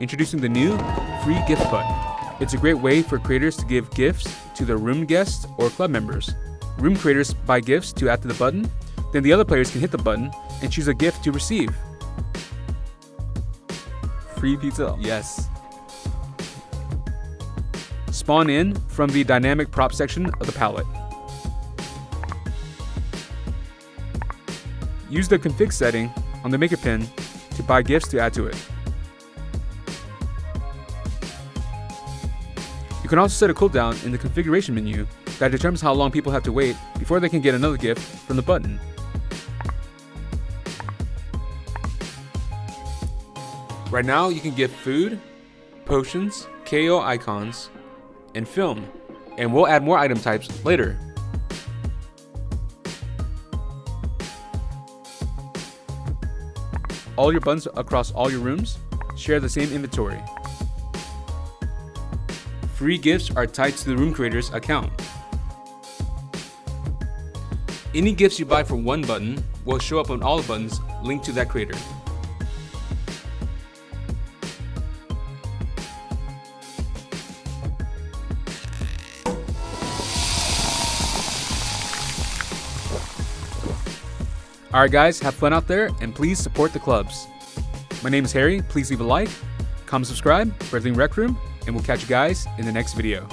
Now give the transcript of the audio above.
Introducing the new Free Gift button. It's a great way for creators to give gifts to their room guests or club members. Room creators buy gifts to add to the button, then the other players can hit the button and choose a gift to receive. Free pizza. Yes. Spawn in from the dynamic prop section of the palette. Use the config setting on the maker pen to buy gifts to add to it. You can also set a cooldown in the configuration menu that determines how long people have to wait before they can get another gift from the button. Right now, you can get food, potions, KO icons, and film, and we'll add more item types later. All your buttons across all your rooms share the same inventory. Free gifts are tied to the room creator's account. Any gifts you buy for one button will show up on all the buttons linked to that creator. Alright guys, have fun out there and please support the clubs. My name is Harry, please leave a like, comment, subscribe for Everything Rec Room, and we'll catch you guys in the next video.